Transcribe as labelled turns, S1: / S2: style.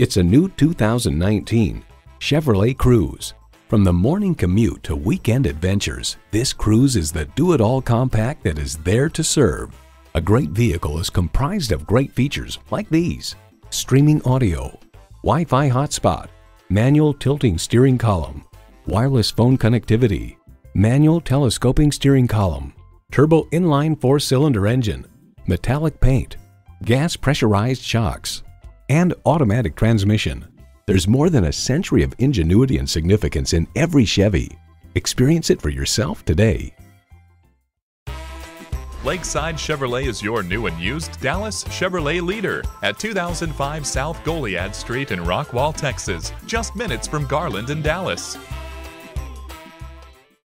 S1: It's a new 2019 Chevrolet Cruze. From the morning commute to weekend adventures, this Cruze is the do-it-all compact that is there to serve. A great vehicle is comprised of great features like these. Streaming audio, Wi-Fi hotspot, manual tilting steering column, wireless phone connectivity, manual telescoping steering column, turbo inline four-cylinder engine, metallic paint, gas pressurized shocks, and automatic transmission. There's more than a century of ingenuity and significance in every Chevy. Experience it for yourself today.
S2: Lakeside Chevrolet is your new and used Dallas Chevrolet leader at 2005 South Goliad Street in Rockwall, Texas, just minutes from Garland and Dallas.